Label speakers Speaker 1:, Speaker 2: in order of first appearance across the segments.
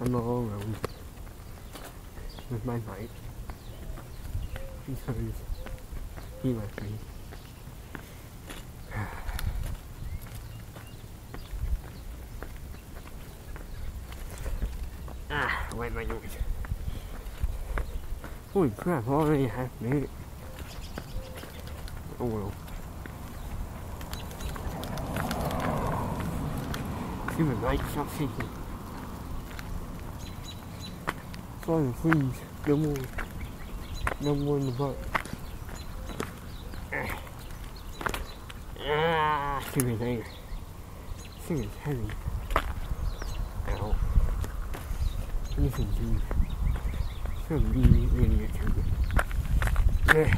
Speaker 1: I'm not all alone with my bike because he left me. ah, why am I? Holy crap, already half minute. Well. Human rights, stop shaking. Father, please, no more. No more in the butt. Ah, stupid thing. This thing is heavy. Ow. Listen, dude. Some idiot me. Yeah.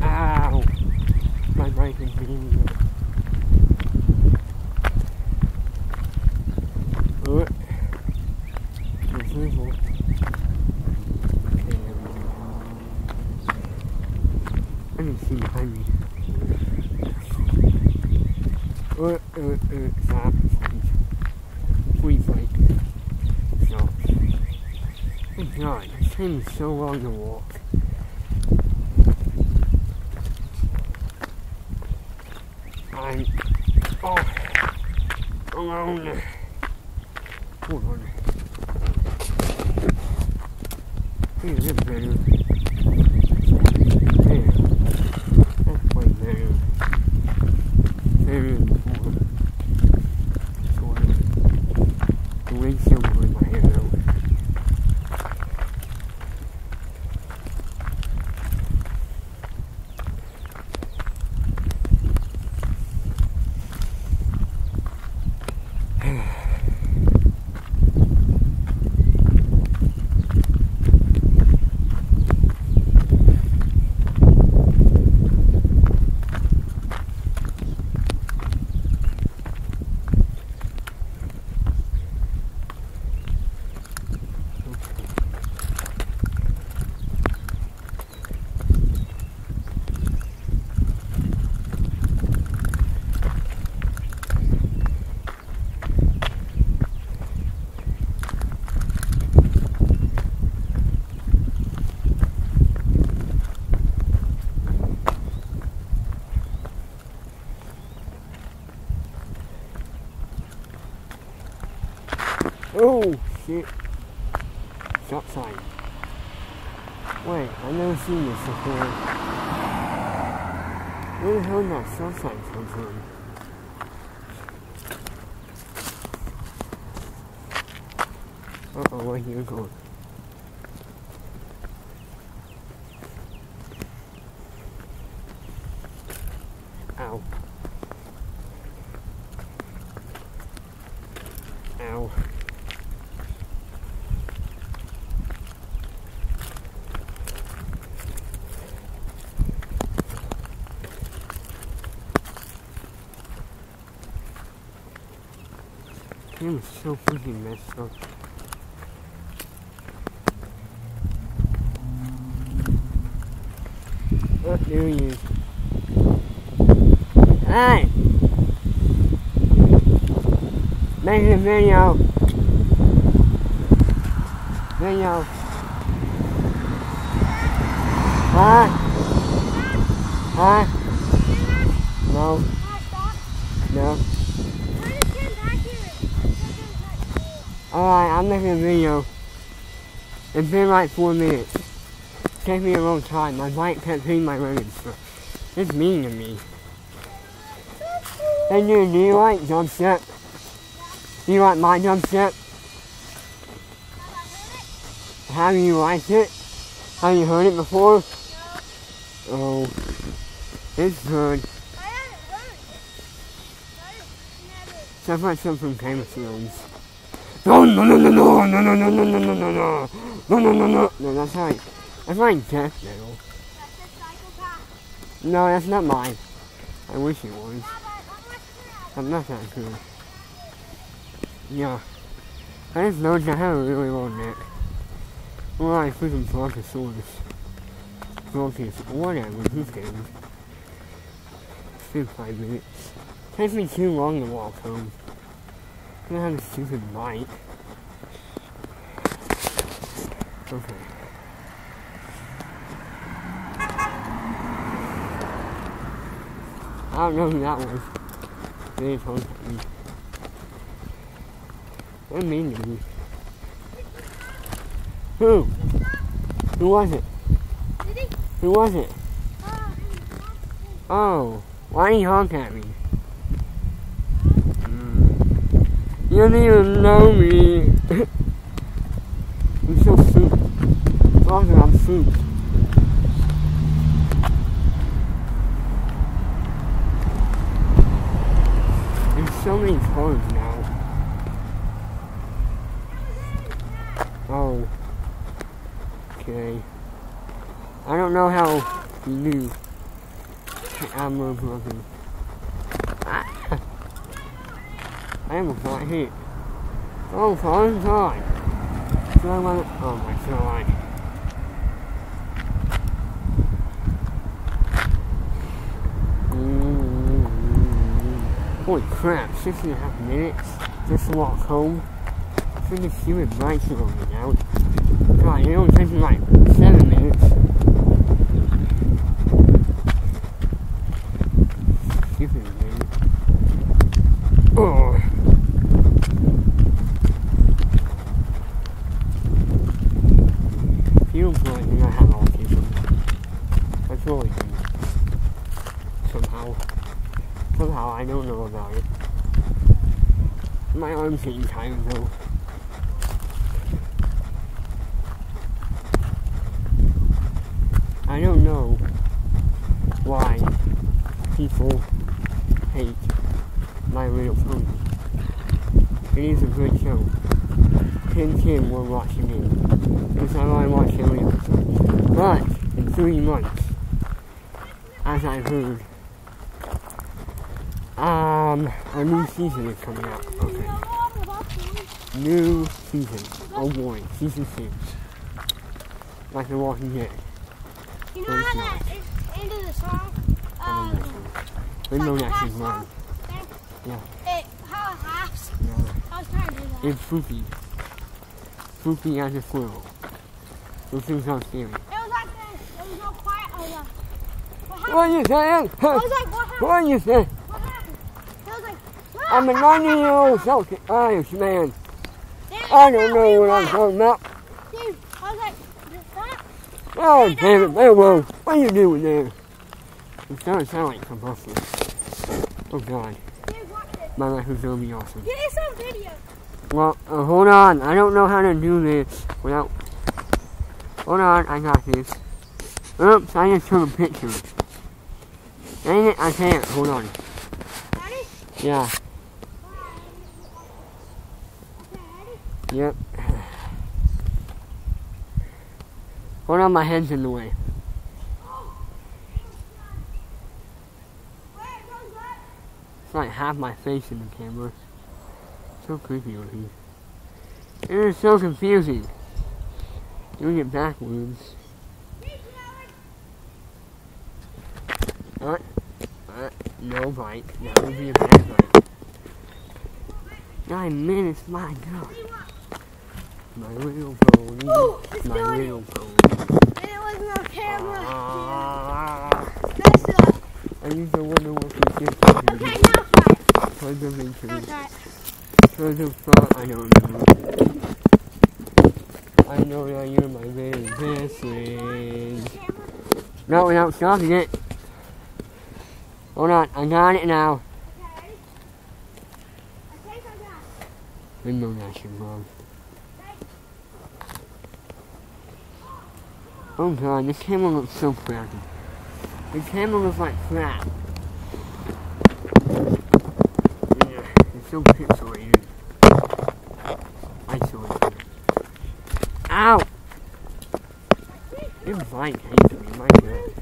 Speaker 1: Ow! My bike is being me. Oh. This is what. Okay, there we go. I can see behind me. Uh, uh, uh, stop, please. Please, like, stop. Good God, thing is so long to walk. I'm oh, alone. Hold on. Hey, that's better. There. That's way better. Better than before. Sort of. The wind's still blowing my hair though. Oh shit. Stop sign. Wait, I've never seen this before. Where the hell did that stop sign come from? Uh oh, where you going? game is so freaking messed up. What do you? Hey! Make a video! Video! Huh? Huh? No. No. Alright, I'm making a video. It's been like four minutes. Take me a long time. My bike can't clean my. So it's mean to me. Hey dude, do you like jump set? Do you like my jump set? Have you liked it? Have you heard it before? Oh, it's good. Except for some from Thrones. No, no, no, no, no, no, no, no, no, no, no, no, no, no, no, no, no, no, that's right. That's like death metal. No, that's not mine. I wish it was. I'm not that good. Yeah. I just noticed I have a really long neck. Well, I freaking brontosaurus. Bronchus, whatever, who cares? It's been five minutes. Takes me too long to walk home. I have a stupid bite. Okay. I don't know who that was. They told me. What mean to me? Who? Who was it? Who was it? Oh, why did he honk at me? You don't even know me. I'm so soup. Talking about soup. There's so many cars now. Oh. Okay. I don't know how new I'm looking. Ah. I almost got hit. Oh, fine, fine. So I want oh my god. Holy crap, six and a half minutes just to walk home. Freaking human rights on me now. God, it only takes me like seven minutes. Stupid man. Oh. You don't feel like you're gonna have autism. That's really good. Somehow. Somehow, I don't know about it. My arm's getting tired though. I don't know why people hate My Little Pony. It is a good show. Tim Tim we're watching it. Because I want to watch every episode. But in three months, as I've heard, um, a new season is coming out. Okay. New season. Oh boy, season six. Like The Walking Dead.
Speaker 2: You know how that is into the song?
Speaker 1: I don't know
Speaker 2: Um.
Speaker 1: We know that she's mine. Yeah.
Speaker 2: it, how it.
Speaker 1: Yeah.
Speaker 2: I was trying to do that.
Speaker 1: It's Foofy. Foofy as a squirrel. Those things aren't scary.
Speaker 2: It was like this. There was no quiet. I was like, what?
Speaker 1: What are you saying?
Speaker 2: I was like, what happened?
Speaker 1: What are you saying?
Speaker 2: What happened? It was like, what?
Speaker 1: I'm a 90 year old Celtic Irish man. I don't know what I'm talking about.
Speaker 2: Dude, I was like, what?
Speaker 1: Oh, damn it, hey, whoa. What are you doing there? It's starting to sound like compulsive. Oh, God.
Speaker 2: Dude, watch this.
Speaker 1: My life is going to be awesome.
Speaker 2: Get me some video.
Speaker 1: Well, uh, hold on. I don't know how to do this without. Hold on, I got this. Oops, I just took a picture. Dang it, I can't. Hold on. Yeah,
Speaker 2: Okay, ready?
Speaker 1: Yep. Hold on, my head's in the way. It's like half my face in the camera. So creepy over here. It is so confusing. Doing it backwards.
Speaker 2: Alex.
Speaker 1: Uh, no bike. That would be a bad bike. Nine minutes, my god. My little pony.
Speaker 2: Ooh, it's
Speaker 1: my
Speaker 2: it.
Speaker 1: little pony.
Speaker 2: And it wasn't on camera.
Speaker 1: Ah.
Speaker 2: Messed up.
Speaker 1: I used to wonder what we did
Speaker 2: Okay, now try it.
Speaker 1: Tons of
Speaker 2: Now
Speaker 1: injuries.
Speaker 2: try it.
Speaker 1: Tons of fun. I don't remember. I know that you're my very best friend. No, without stopping it. Hold on, I got it now.
Speaker 2: Okay? I think I got it.
Speaker 1: I know that's your mom. Oh god, this camera looks so crappy. The camera looks like crap. Yeah, it's so pixelated. Isolated. Ow! Your bike hates me, my god.